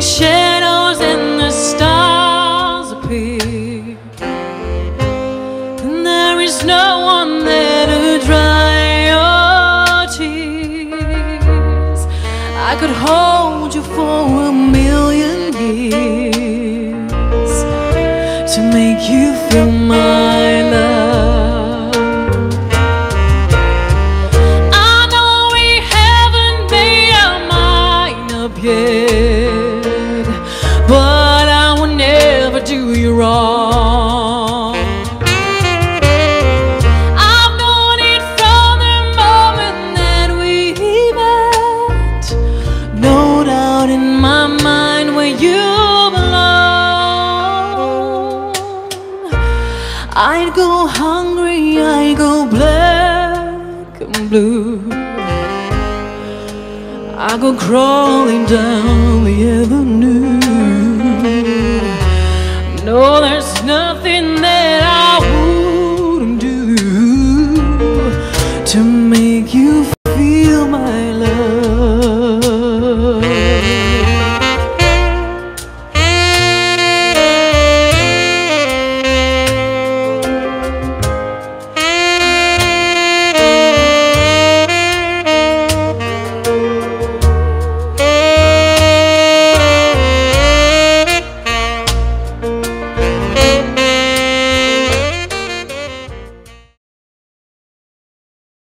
Shadows and the stars appear. And there is no one there to dry your tears. I could hold you for a million years to make you feel my love. I you belong. I'd go hungry, I'd go black and blue. I go crawling down the avenue.